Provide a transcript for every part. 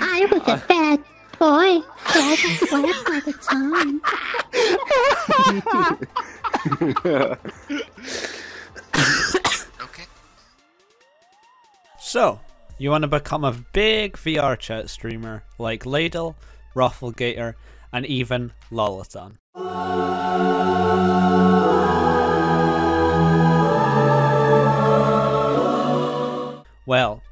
I was a bad boy, I got slapped all the time. Okay. So, you want to become a big VR chat streamer like Ladle, Rufflegator, and even Lolathon. Well,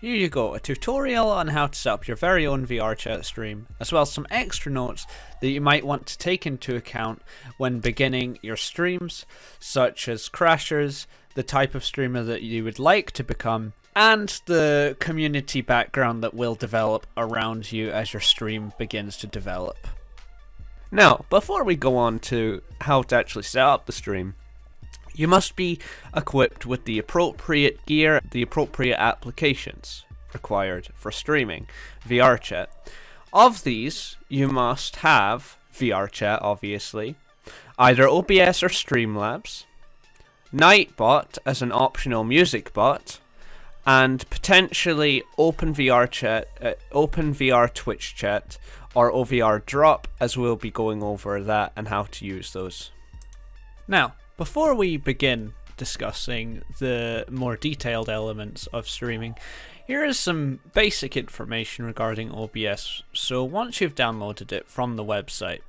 here you go, a tutorial on how to set up your very own VR chat stream, as well as some extra notes that you might want to take into account when beginning your streams, such as crashers, the type of streamer that you would like to become, and the community background that will develop around you as your stream begins to develop. Now, before we go on to how to actually set up the stream, you must be equipped with the appropriate gear, the appropriate applications required for streaming VR chat. Of these, you must have VR chat, obviously, either OBS or Streamlabs, Nightbot as an optional music bot, and potentially OpenVR chat, uh, OpenVR Twitch chat, or OVR drop, as we'll be going over that and how to use those. Now, before we begin discussing the more detailed elements of streaming, here is some basic information regarding OBS. So once you've downloaded it from the website,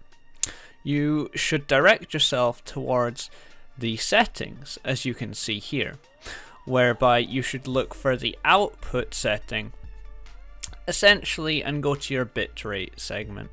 you should direct yourself towards the settings, as you can see here, whereby you should look for the output setting, essentially, and go to your bitrate segment.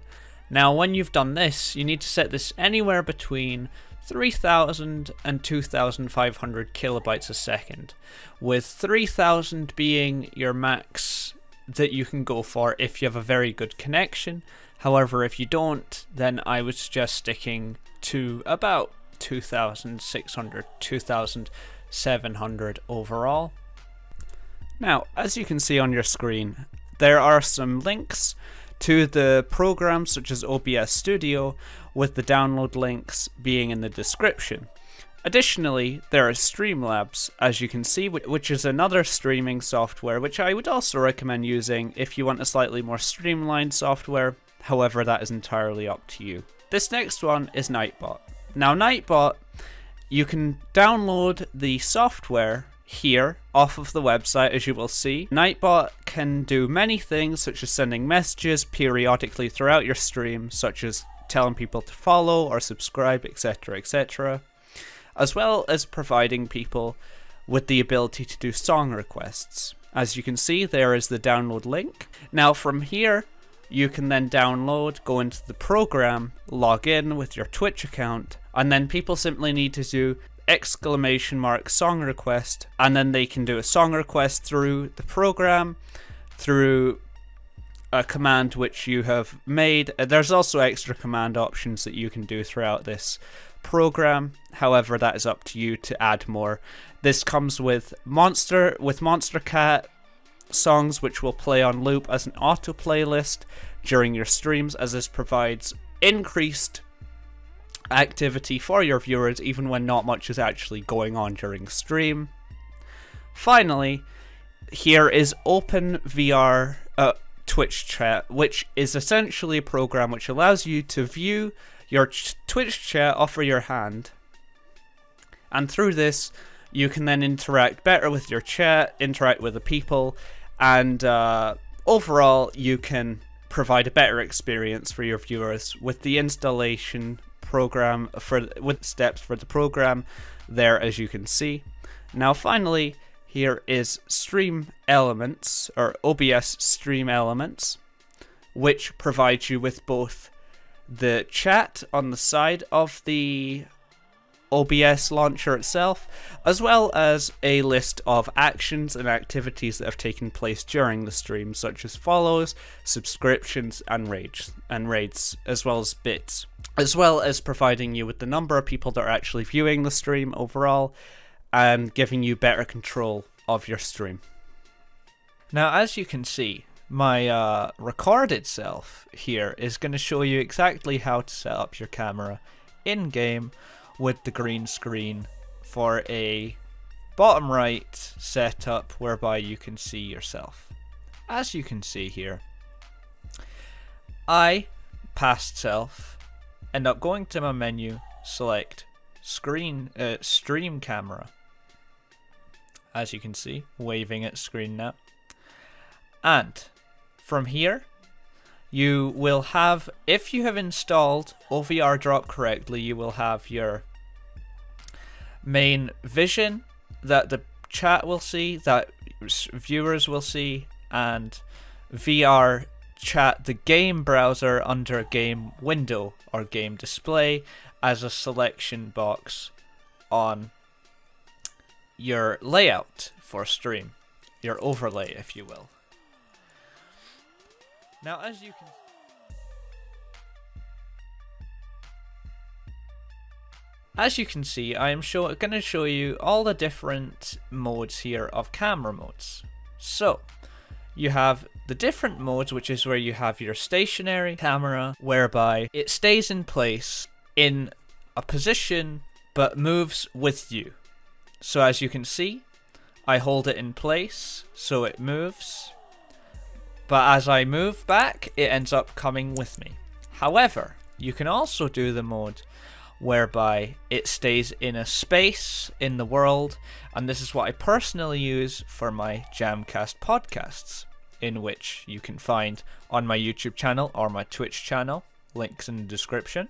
Now, when you've done this, you need to set this anywhere between 3000 and 2500 kilobytes a second, with 3000 being your max that you can go for if you have a very good connection. However, if you don't, then I would suggest sticking to about 2600, 2700 overall. Now, as you can see on your screen, there are some links to the programs such as OBS Studio, with the download links being in the description. Additionally, there are Streamlabs, as you can see, which is another streaming software which I would also recommend using if you want a slightly more streamlined software, however, that is entirely up to you. This next one is Nightbot. Now, Nightbot, you can download the software here off of the website as you will see. Nightbot can do many things such as sending messages periodically throughout your stream such as telling people to follow or subscribe etc etc as well as providing people with the ability to do song requests. As you can see there is the download link. Now from here you can then download, go into the program, log in with your Twitch account, and then people simply need to do exclamation mark song request and then they can do a song request through the program through a command which you have made. Uh, there's also extra command options that you can do throughout this program. However that is up to you to add more. This comes with monster with Monstercat songs which will play on loop as an auto playlist during your streams as this provides increased activity for your viewers even when not much is actually going on during stream. Finally, here is OpenVR uh, Twitch chat, which is essentially a program which allows you to view your Twitch chat off of your hand. And through this, you can then interact better with your chat, interact with the people, and uh, overall, you can provide a better experience for your viewers with the installation program for with steps for the program there as you can see. Now finally here is stream elements or OBS stream elements which provides you with both the chat on the side of the OBS launcher itself, as well as a list of actions and activities that have taken place during the stream, such as follows, subscriptions, and raids, and raids, as well as bits, as well as providing you with the number of people that are actually viewing the stream overall, and giving you better control of your stream. Now, as you can see, my uh, recorded self here is going to show you exactly how to set up your camera in game with the green screen for a bottom right setup whereby you can see yourself. As you can see here, I, past self, end up going to my menu, select screen, uh, stream camera. As you can see, waving at screen now. And from here, you will have, if you have installed OVR drop correctly, you will have your main vision that the chat will see, that viewers will see, and VR chat, the game browser under game window or game display as a selection box on your layout for stream, your overlay, if you will. Now, as you can As you can see, I am going to show you all the different modes here of camera modes. So, you have the different modes, which is where you have your stationary camera, whereby it stays in place in a position but moves with you. So as you can see, I hold it in place, so it moves. But as I move back, it ends up coming with me. However, you can also do the mode whereby it stays in a space in the world, and this is what I personally use for my Jamcast podcasts, in which you can find on my YouTube channel or my Twitch channel, links in the description.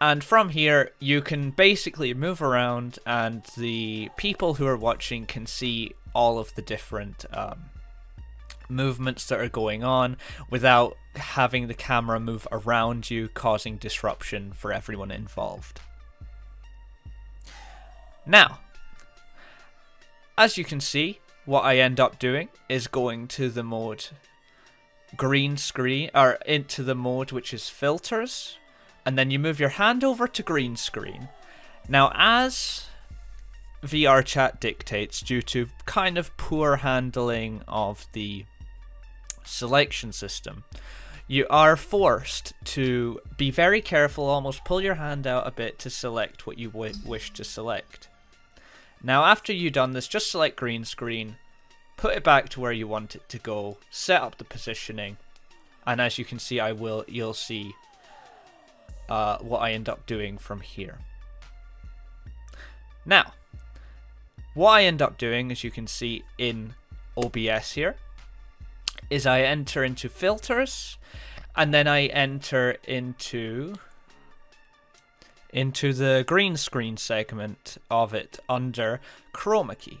And from here, you can basically move around, and the people who are watching can see all of the different um, movements that are going on without having the camera move around you, causing disruption for everyone involved. Now, as you can see, what I end up doing is going to the mode green screen, or into the mode which is filters, and then you move your hand over to green screen. Now, as VR chat dictates, due to kind of poor handling of the selection system, you are forced to be very careful, almost pull your hand out a bit to select what you wish to select. Now after you've done this, just select green screen, put it back to where you want it to go, set up the positioning, and as you can see, I will. you'll see uh, what I end up doing from here. Now, what I end up doing, as you can see in OBS here, is I enter into filters and then I enter into into the green screen segment of it under chroma key.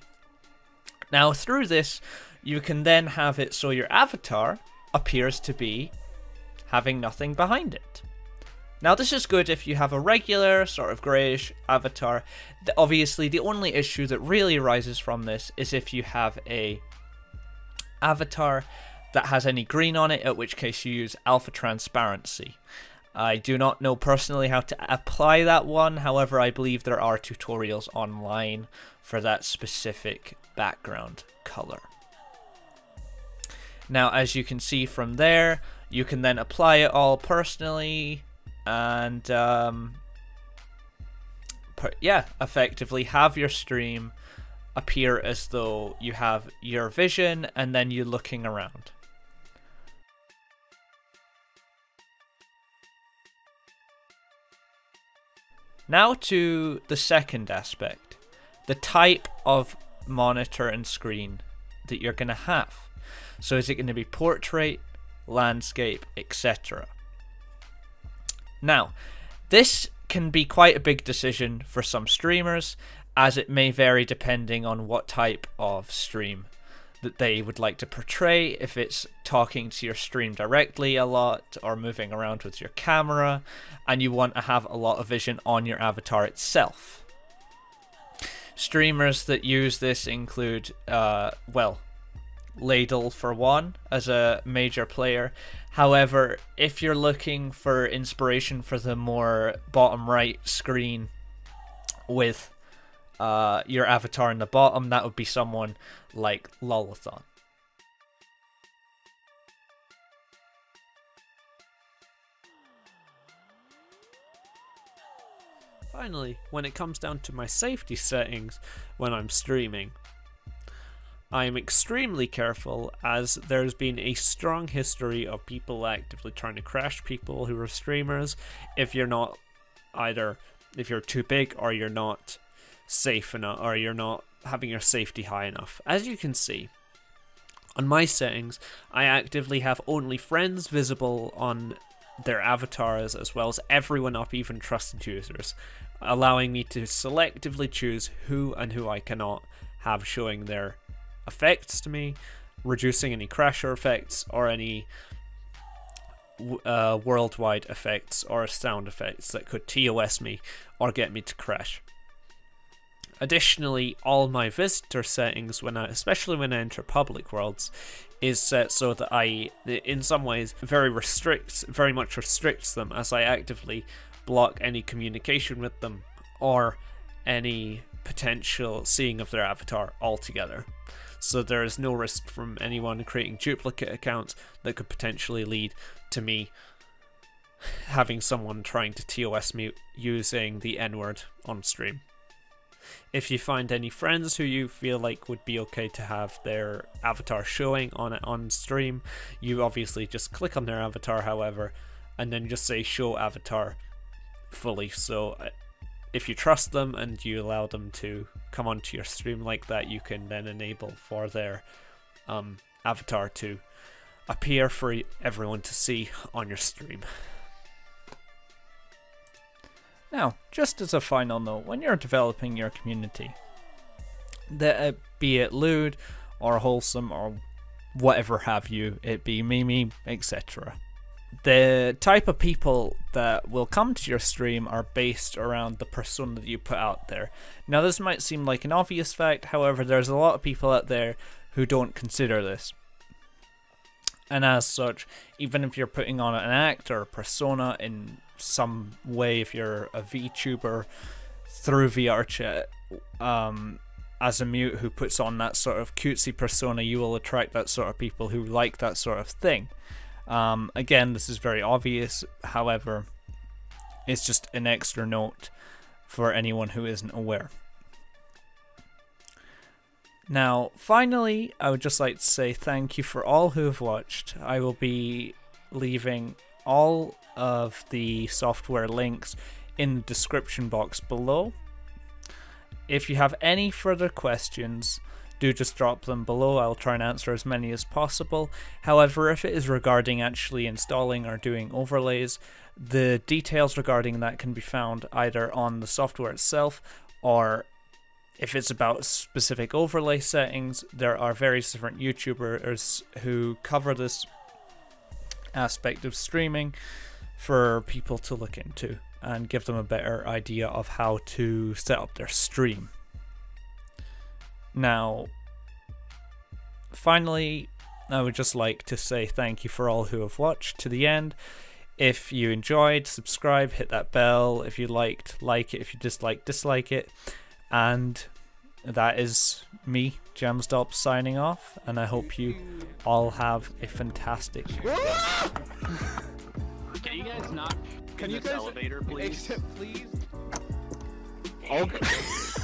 Now through this you can then have it so your avatar appears to be having nothing behind it. Now this is good if you have a regular sort of greyish avatar. Obviously the only issue that really arises from this is if you have a avatar that has any green on it, at which case you use alpha transparency. I do not know personally how to apply that one, however I believe there are tutorials online for that specific background color. Now as you can see from there, you can then apply it all personally and um, per yeah, effectively have your stream appear as though you have your vision and then you're looking around. Now to the second aspect, the type of monitor and screen that you're going to have. So is it going to be portrait, landscape, etc. Now, this can be quite a big decision for some streamers as it may vary depending on what type of stream that they would like to portray, if it's talking to your stream directly a lot or moving around with your camera, and you want to have a lot of vision on your avatar itself. Streamers that use this include, uh, well, Ladle for one, as a major player. However, if you're looking for inspiration for the more bottom right screen with uh, your avatar in the bottom, that would be someone like Lolathon. Finally, when it comes down to my safety settings when I'm streaming, I'm extremely careful as there's been a strong history of people actively trying to crash people who are streamers if you're not either if you're too big or you're not safe enough or you're not having your safety high enough. As you can see, on my settings, I actively have only friends visible on their avatars as well as everyone up, even trusted users, allowing me to selectively choose who and who I cannot have showing their effects to me, reducing any crasher effects or any uh, worldwide effects or sound effects that could TOS me or get me to crash. Additionally, all my visitor settings, when I, especially when I enter public worlds, is set so that I, in some ways, very restricts, very much restricts them as I actively block any communication with them or any potential seeing of their avatar altogether. So there is no risk from anyone creating duplicate accounts that could potentially lead to me having someone trying to TOS me using the N word on stream. If you find any friends who you feel like would be okay to have their avatar showing on it on stream, you obviously just click on their avatar, however, and then just say show avatar fully. So if you trust them and you allow them to come onto your stream like that, you can then enable for their um, avatar to appear for everyone to see on your stream. Now, just as a final note, when you're developing your community, that uh, be it lewd or wholesome or whatever have you, it be meme, etc. The type of people that will come to your stream are based around the persona that you put out there. Now, this might seem like an obvious fact, however, there's a lot of people out there who don't consider this. And as such, even if you're putting on an act or a persona in some way if you're a VTuber through VRChat um, as a mute who puts on that sort of cutesy persona, you will attract that sort of people who like that sort of thing. Um, again, this is very obvious, however, it's just an extra note for anyone who isn't aware. Now, finally, I would just like to say thank you for all who have watched. I will be leaving all of the software links in the description box below. If you have any further questions, do just drop them below. I'll try and answer as many as possible. However, if it is regarding actually installing or doing overlays, the details regarding that can be found either on the software itself or if it's about specific overlay settings, there are various different YouTubers who cover this aspect of streaming for people to look into and give them a better idea of how to set up their stream. Now, finally, I would just like to say thank you for all who have watched to the end. If you enjoyed, subscribe, hit that bell. If you liked, like it. If you disliked, dislike it. And that is me, Jamsdolp, signing off. And I hope you all have a fantastic day. Can you guys not? Can you guys elevator, please? exit, please? Okay.